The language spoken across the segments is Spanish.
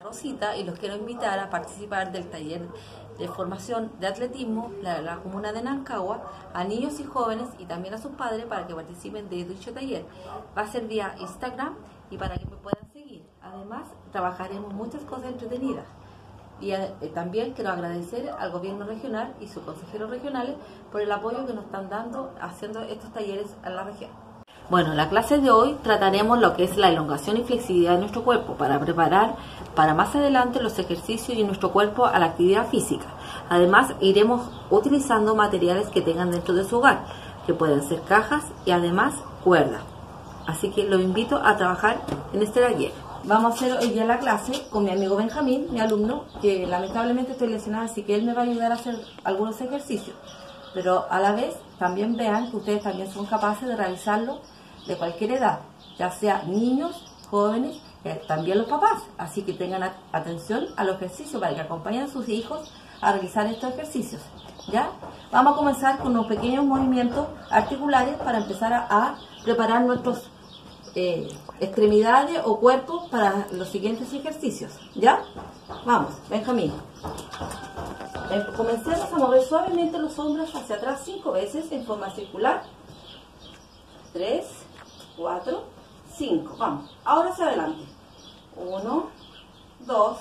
Rosita y los quiero invitar a participar del taller de formación de atletismo de la comuna de Nancagua a niños y jóvenes y también a sus padres para que participen de dicho taller. Va a ser vía Instagram y para que me puedan seguir. Además, trabajaremos muchas cosas entretenidas. Y eh, también quiero agradecer al gobierno regional y sus consejeros regionales por el apoyo que nos están dando haciendo estos talleres en la región. Bueno, en la clase de hoy trataremos lo que es la elongación y flexibilidad de nuestro cuerpo para preparar para más adelante los ejercicios y nuestro cuerpo a la actividad física. Además, iremos utilizando materiales que tengan dentro de su hogar, que pueden ser cajas y además cuerda. Así que lo invito a trabajar en este taller. Vamos a hacer hoy día la clase con mi amigo Benjamín, mi alumno, que lamentablemente estoy lesionada, así que él me va a ayudar a hacer algunos ejercicios. Pero a la vez también vean que ustedes también son capaces de realizarlo de cualquier edad, ya sea niños, jóvenes, eh, también los papás. Así que tengan atención a los ejercicios para que acompañen a sus hijos a realizar estos ejercicios. ¿Ya? Vamos a comenzar con unos pequeños movimientos articulares para empezar a, preparar nuestras eh, extremidades o cuerpos para los siguientes ejercicios. ¿Ya? Vamos, Benjamín. Comencemos a mover suavemente los hombros hacia atrás cinco veces en forma circular. Tres, 4, 5. Vamos, ahora hacia adelante. 1, 2,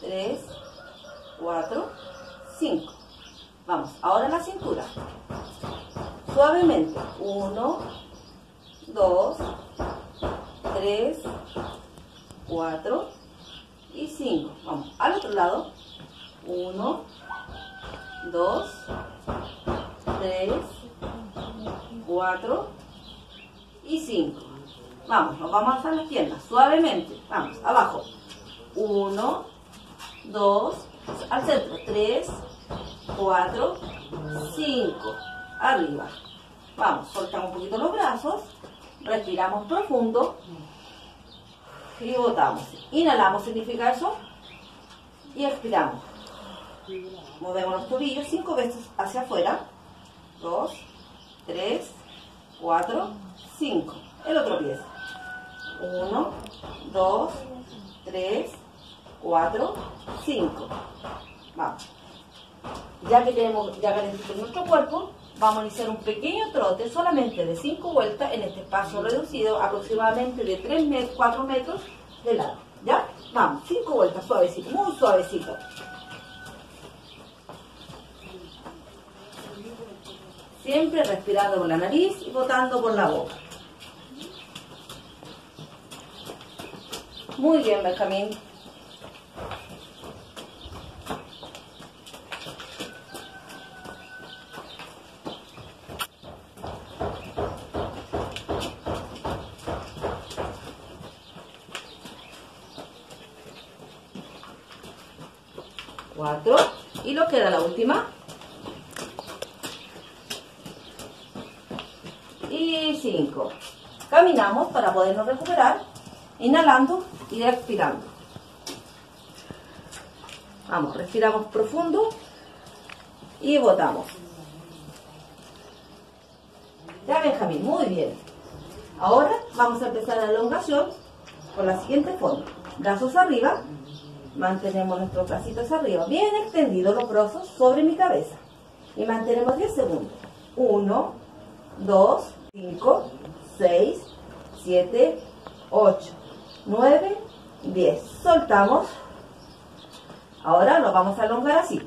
3, 4, 5. Vamos, ahora la cintura. Suavemente. 1, 2, 3, 4 y 5. Vamos, al otro lado. 1, 2, 3, 4 y 5. Vamos, nos vamos a alzar las piernas suavemente. Vamos, abajo. 1, 2, al centro. 3, 4, 5. Arriba. Vamos, soltamos un poquito los brazos. Respiramos profundo. Y botamos. Inhalamos, significa eso. Y expiramos. Movemos los tobillos 5 veces hacia afuera. 2, 3, 4, 5. El otro pie. 1, 2, 3, 4, 5. Vamos. Ya que tenemos ya calentito nuestro cuerpo, vamos a iniciar un pequeño trote solamente de 5 vueltas en este espacio reducido, aproximadamente de 3 metros, 4 metros de lado. ¿Ya? Vamos, 5 vueltas, suavecito, muy suavecito. Siempre respirando por la nariz y botando por la boca. Muy bien, Benjamín. Cuatro. Y lo queda la última. Y cinco. Caminamos para podernos recuperar inhalando y expirando. Vamos, respiramos profundo y botamos. Ya Benjamín, muy bien. Ahora vamos a empezar la elongación con la siguiente forma. Brazos arriba, mantenemos nuestros bracitos arriba, bien extendidos los brazos sobre mi cabeza. Y mantenemos 10 segundos. 1, 2, 5, 6, 7, 8, 9, 10. Soltamos. Ahora lo vamos a alongar así.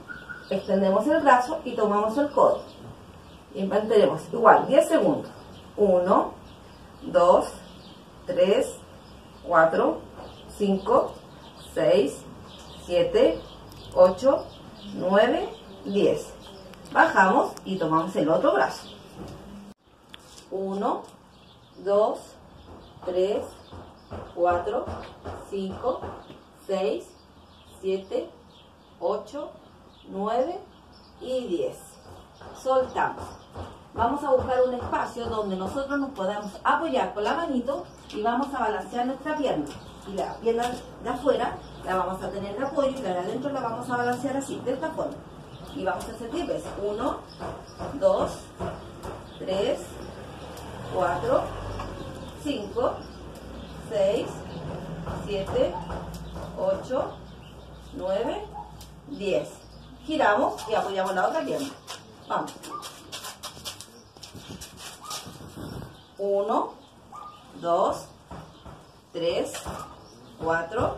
Extendemos el brazo y tomamos el codo. Y mantenemos igual 10 segundos. 1, 2, 3, 4, 5, 6, 7, 8, 9, 10. Bajamos y tomamos el otro brazo. 1, 2, 3, 4, 5, 6, 7, 8, 9 y 10. Soltamos. Vamos a buscar un espacio donde nosotros nos podamos apoyar con la manito y vamos a balancear nuestra pierna. Y la pierna de afuera la vamos a tener de apoyo y la de adentro la vamos a balancear así, de esta forma. Y vamos a hacer 10 veces. 1, 2, 3, 4, 5, 6, 7, 8, 9, 10. Giramos y apoyamos la otra pierna. Vamos. 1, 2, 3, 4,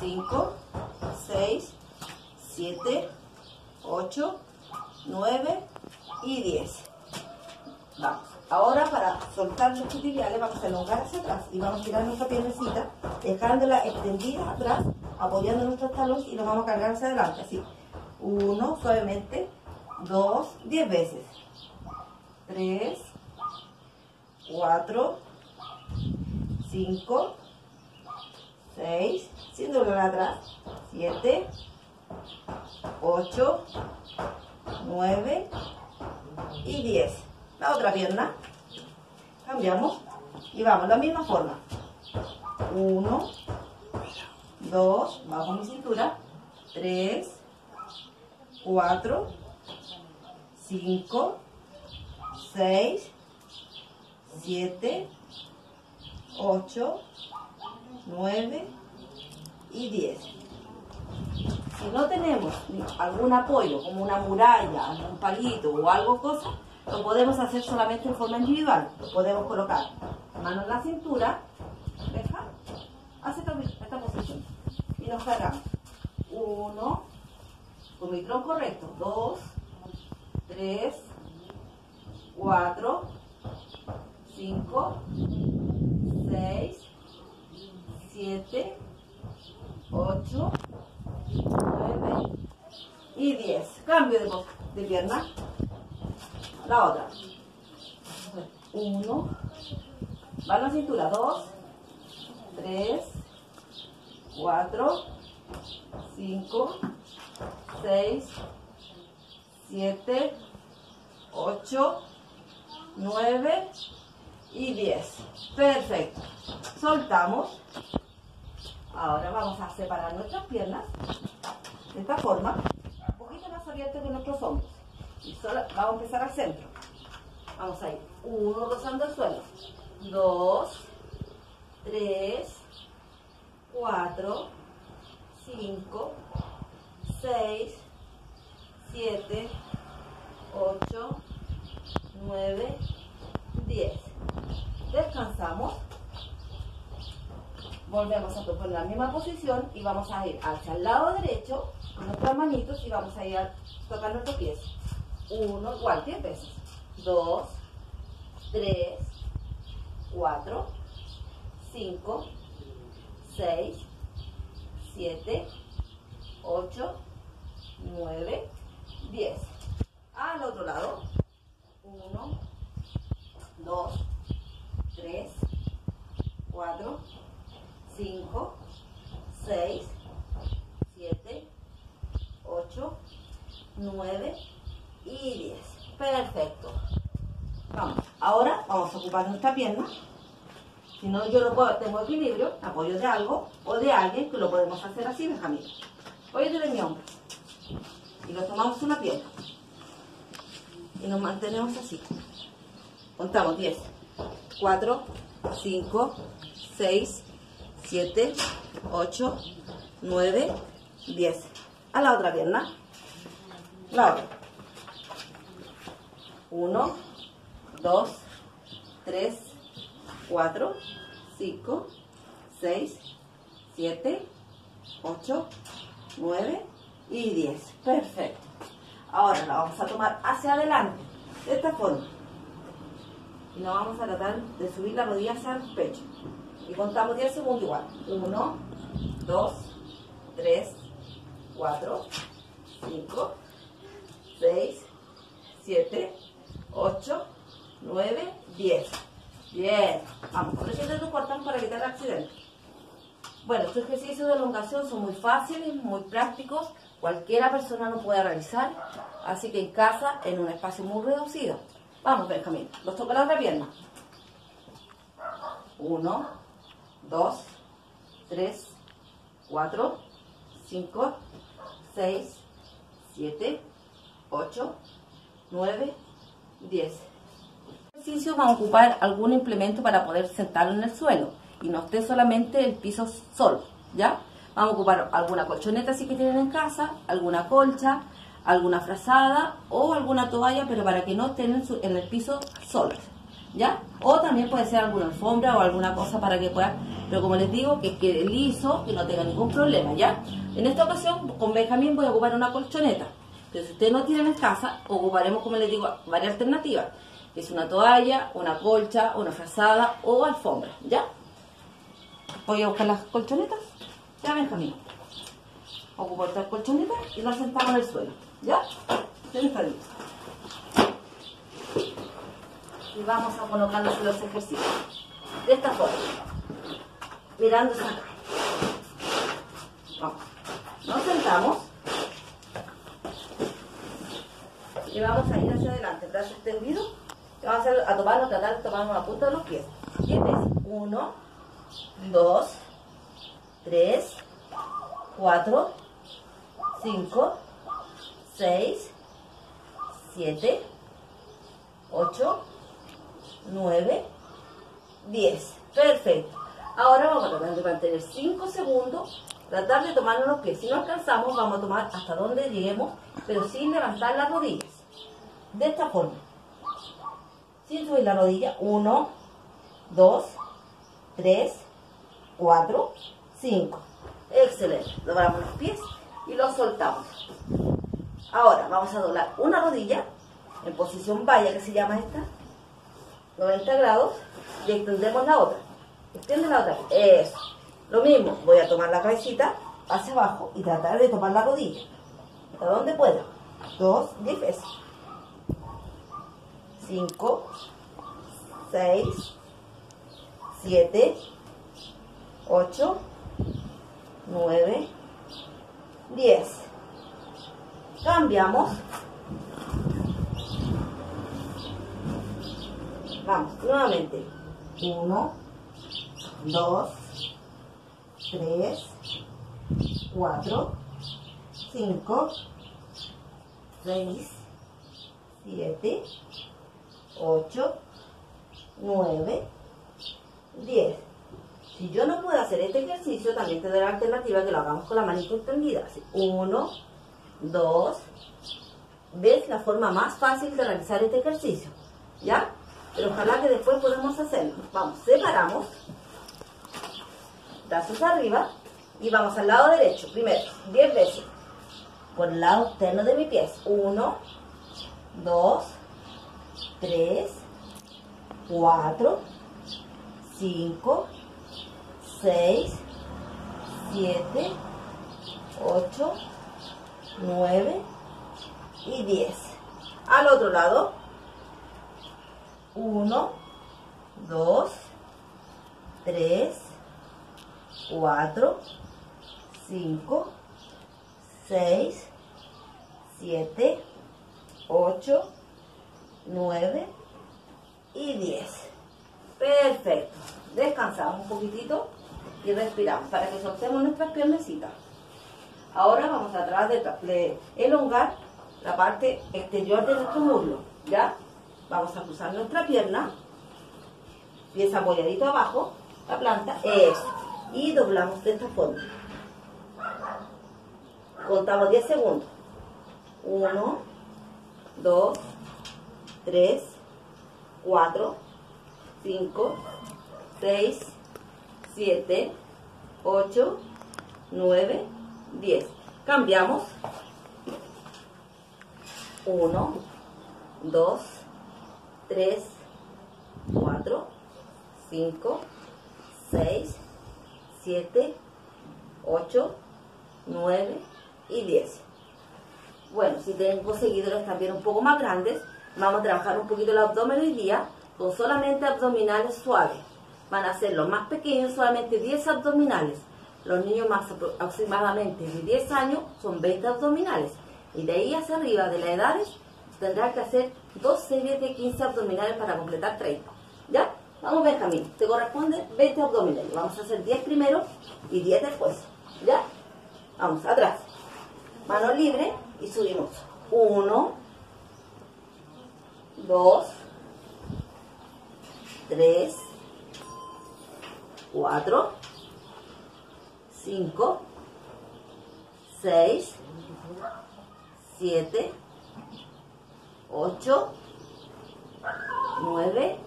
5, 6, 7, 8, 9 y 10. Vamos. Ahora para soltar los tibiales vamos a elongar hacia atrás y vamos a tirar nuestra piernecita, dejándola extendida atrás, apoyando nuestros talones y nos vamos a cargar hacia adelante, así. Uno, suavemente. Dos, diez veces. Tres, cuatro, cinco, seis, sin dolor atrás, siete, ocho, nueve y diez. La otra pierna. Cambiamos. Y vamos, la misma forma. Uno, dos, bajo mi cintura. Tres, cuatro, cinco, seis, siete, ocho, nueve y diez. Si no tenemos algún apoyo, como una muralla, algún palito o algo cosa, lo podemos hacer solamente en forma individual. Lo podemos colocar mano en la cintura, deja, hace esta, posición. Y nos cargamos. Uno, con mi tronco recto, dos, tres, cuatro, cinco, seis, siete, ocho, nueve. Y diez. Cambio de, de pierna. La otra. Uno. La cintura. Dos. Tres. Cuatro. Cinco. Seis. Siete. Ocho. Nueve. Y diez. Perfecto. Soltamos. Ahora vamos a separar nuestras piernas de esta forma, un poquito más abierto que nuestros hombros. Vamos a empezar al centro. Vamos a ir. Uno rozando el suelo. Dos. Tres. Cuatro. Cinco. Seis. Siete. Ocho. Nueve. Diez. Descansamos. Volvemos a tocar la misma posición y vamos a ir hacia el lado derecho con nuestras manitos y vamos a ir a tocar nuestros pies. Uno, igual, 10 veces. Dos, tres, cuatro, cinco, seis, siete, ocho, nueve, diez. Al otro lado. Uno, dos, tres, cuatro, cinco, seis, siete, ocho, nueve, y 10. Perfecto. Vamos. Ahora vamos a ocupar nuestra pierna. Si no, yo no puedo, tengo equilibrio, apoyo de algo o de alguien que lo podemos hacer así, Benjamín. Oye de mi hombro. Y lo tomamos una pierna. Y nos mantenemos así. Contamos 10. 4, 5, 6, 7, 8, 9, 10. A la otra pierna. La otra. 1, 2, 3, 4, 5, 6, 7, 8, 9 y 10. Perfecto. Ahora la vamos a tomar hacia adelante, de esta forma. Y nos vamos a tratar de subir la rodilla hacia el pecho. Y contamos 10 segundos igual. 1, 2, 3, 4, 5, 6, 7, 8, 9, 10. Bien. Vamos, con dedo cortamos para evitar accidentes. Bueno, estos ejercicios de elongación son muy fáciles, muy prácticos. Cualquiera persona lo puede realizar. Así que en casa, en un espacio muy reducido. Vamos, Benjamín. Los toca la otra pierna. 1, 2, 3, 4, 5, 6, 7, 8, 9, 10. ejercicio vamos a ocupar algún implemento para poder sentarlo en el suelo y no esté solamente el piso solo, ¿ya? Vamos a ocupar alguna colchoneta si que tienen en casa, alguna colcha, alguna frazada o alguna toalla, pero para que no estén en, el piso solos. ¿Ya? O también puede ser alguna alfombra o alguna cosa para que puedan, pero como les digo, que quede liso, que no tenga ningún problema, ¿ya? En esta ocasión, con Benjamín voy a ocupar una colchoneta. Pero si ustedes no tienen en casa, ocuparemos, como les digo, varias alternativas. Es una toalla, una colcha, una frazada o alfombra, ¿ya? Voy a buscar las colchonetas. Ya, Benjamín. Ocupo esta colchoneta y la sentamos en el suelo. ¿Ya? Benjamín. Y vamos a colocarnos los ejercicios. De esta forma. Mirando acá. Vamos. Nos sentamos. Y vamos a ir hacia adelante. Brazo extendido. Y vamos a, a tomarnos, tratar de tomar una punta de los pies. Y es uno, dos, tres, cuatro, cinco, seis, siete, ocho, nueve, diez. Perfecto. Ahora vamos a tratar de mantener 5 segundos, tratar de tomarnos los pies. Si no alcanzamos, vamos a tomar hasta donde lleguemos, pero sin levantar las rodillas. De esta forma. Sin subir la rodilla. 1, 2, 3, 4, 5. Excelente. Doblamos los pies y los soltamos. Ahora vamos a doblar una rodilla en posición valla, que se llama esta, 90 grados, y extendemos la otra. Extiende la otra. Eso. Lo mismo, voy a tomar la cabecita hacia abajo y tratar de tomar la rodilla. Hasta donde pueda. Dos, diez veces. Cinco, seis, siete, ocho, nueve, diez. Cambiamos. Vamos, nuevamente. Uno, dos, tres, cuatro, cinco, seis, siete, ocho, nueve, diez. Si yo no puedo hacer este ejercicio, también te doy la alternativa que lo hagamos con la manita extendida. uno, dos. ¿Ves la forma más fácil de realizar este ejercicio? ¿Ya? Pero ojalá que después podamos hacerlo. Vamos, separamos brazos arriba y vamos al lado derecho. Primero, 10 veces. Por el lado externo de mi pie. 1, 2, 3, 4, 5, 6, 7, 8, 9 y 10. Al otro lado. 1, 2, 3, 4, 5, 6, 7, 8, 9 y 10. Perfecto. Descansamos un poquitito y respiramos para que soltemos nuestras piernecitas. Ahora vamos a tratar de, elongar la parte exterior de nuestro muslo. ¿Ya? Vamos a cruzar nuestra pierna. Pies apoyadito abajo. La planta. Eso y doblamos de esta forma. Contamos 10 segundos. 1, 2, 3, 4, 5, 6, 7, 8, 9, 10. Cambiamos. 1, 2, 3, 4, 5, 6, 7, 8, 9 y 10. Bueno, si tengo seguidores también un poco más grandes, vamos a trabajar un poquito el abdomen hoy día con solamente abdominales suaves. Van a ser los más pequeños, solamente 10 abdominales. Los niños más aproximadamente de 10 años son 20 abdominales. Y de ahí hacia arriba de las edades tendrán que hacer dos series de 15 abdominales para completar 30. ¿Ya? Vamos, Benjamín, te corresponde 20 abdominales. Vamos a hacer 10 primero y 10 después. ¿Ya? Vamos, atrás. Mano libre y subimos. 1, 2, 3, 4, 5, 6, 7, 8, 9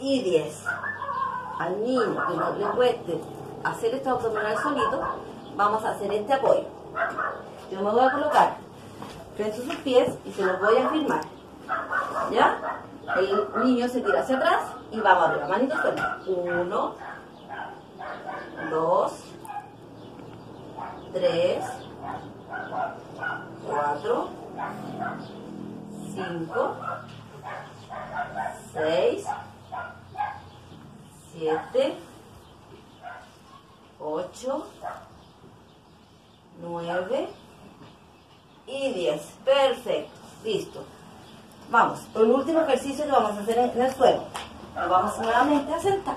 y 10. Al niño que no le cueste hacer estos abdominales solito, vamos a hacer este apoyo. Yo me voy a colocar frente a sus pies y se los voy a firmar. ¿Ya? El niño se tira hacia atrás y vamos arriba. Sueltas. Uno, dos, tres, cuatro, cinco, seis, siete, ocho, nueve y diez. Perfecto. Listo. Vamos, el último ejercicio que vamos a hacer en el suelo. Nos vamos nuevamente a sentar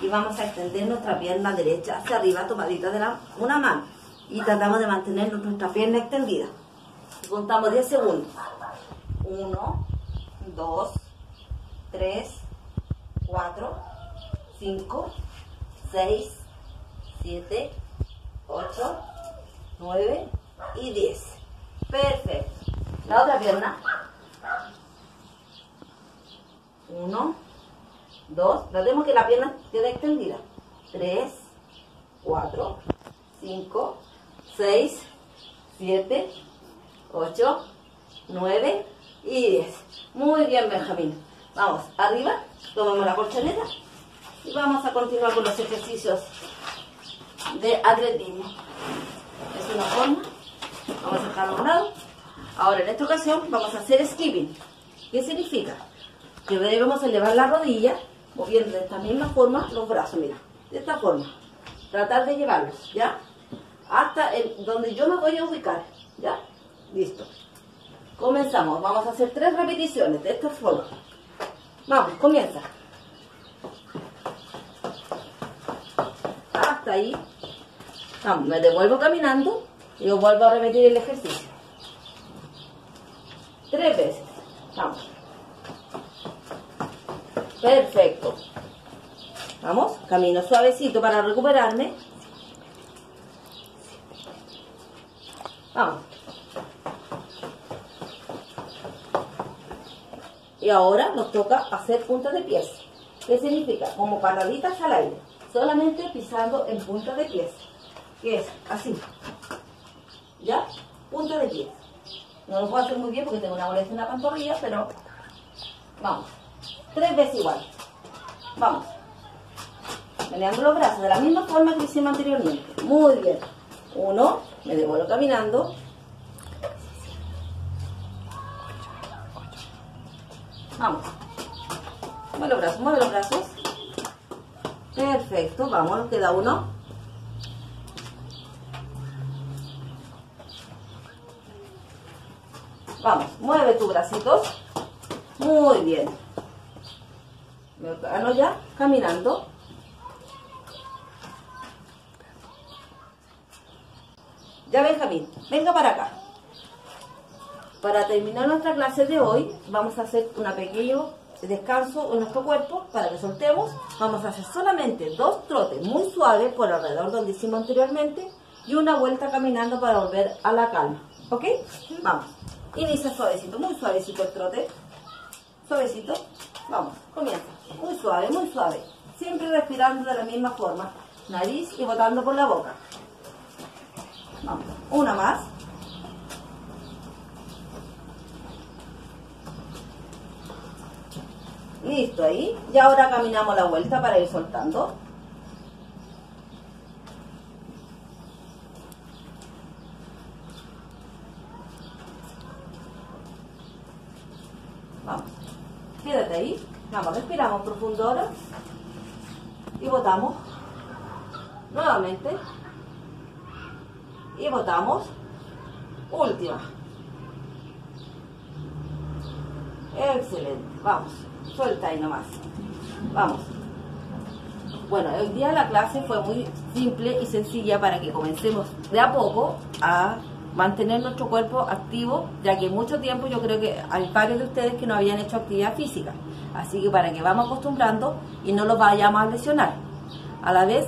y vamos a extender nuestra pierna derecha hacia arriba, tomadita de la, una mano. Y tratamos de mantener nuestra pierna extendida. Contamos 10 segundos. 1, 2, 3, 4, 5, 6, 7, 8, 9 y 10. Perfecto. La otra pierna. 1, 2, tratemos que la pierna quede extendida. 3, 4, 5, 6, 7, 8, 9 y 10. Muy bien, Benjamín. Vamos, arriba, tomemos la colchoneta y vamos a continuar con los ejercicios de atletismo. Es una forma, vamos a dejarlo a un lado. Ahora, en esta ocasión, vamos a hacer skipping. ¿Qué significa? Que debemos elevar la rodilla, moviendo de esta misma forma los brazos, mira, de esta forma. Tratar de llevarlos, ¿ya? Hasta donde yo me voy a ubicar, ¿ya? Listo. Comenzamos. Vamos a hacer tres repeticiones de esta forma. Vamos, comienza. Hasta ahí. Vamos, me devuelvo caminando y yo vuelvo a repetir el ejercicio. Tres veces. Vamos. Perfecto. Vamos, camino suavecito para recuperarme. Vamos. Y ahora nos toca hacer puntas de pies. ¿Qué significa? Como paraditas al aire. Solamente pisando en punta de pies. Que es así. ¿Ya? Punta de pies. No lo puedo hacer muy bien porque tengo una molestia en la pantorrilla, pero vamos. Tres veces igual. Vamos. Meneando los brazos de la misma forma que hicimos anteriormente. Muy bien. Uno, me devuelvo caminando. Vamos. Mueve los brazos, mueve los brazos. Perfecto, vamos, queda uno. Vamos, mueve tus bracitos. Muy bien. Me gano ya, caminando. Ya Benjamín, venga para acá. Para terminar nuestra clase de hoy, vamos a hacer un pequeño descanso en nuestro cuerpo para que soltemos. Vamos a hacer solamente dos trotes muy suaves por alrededor donde hicimos anteriormente y una vuelta caminando para volver a la calma. ¿Ok? Vamos. Inicia suavecito, muy suavecito el trote. Suavecito. Vamos, comienza. Muy suave, muy suave. Siempre respirando de la misma forma. Nariz y botando por la boca. Vamos. Una más. Listo ahí. Y ahora caminamos la vuelta para ir soltando. Vamos. Quédate ahí. Vamos, respiramos profundo. Y botamos. Nuevamente. Y botamos. Última. Excelente. Vamos. Suelta ahí nomás. Vamos. Bueno, hoy día la clase fue muy simple y sencilla para que comencemos de a poco a mantener nuestro cuerpo activo, ya que mucho tiempo yo creo que hay varios de ustedes que no habían hecho actividad física. Así que para que vamos acostumbrando y no los vayamos a lesionar. A la vez,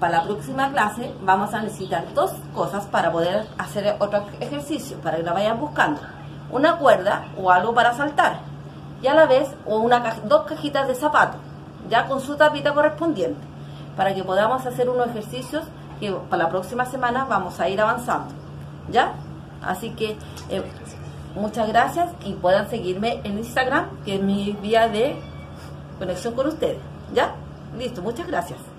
para la próxima clase vamos a necesitar dos cosas para poder hacer otro ejercicio, para que la vayan buscando. Una cuerda o algo para saltar. Y a la vez, o una, dos cajitas de zapatos, ya con su tapita correspondiente, para que podamos hacer unos ejercicios que para la próxima semana vamos a ir avanzando. ¿Ya? Así que eh, muchas gracias y puedan seguirme en Instagram, que es mi vía de conexión con ustedes. ¿Ya? Listo, muchas gracias.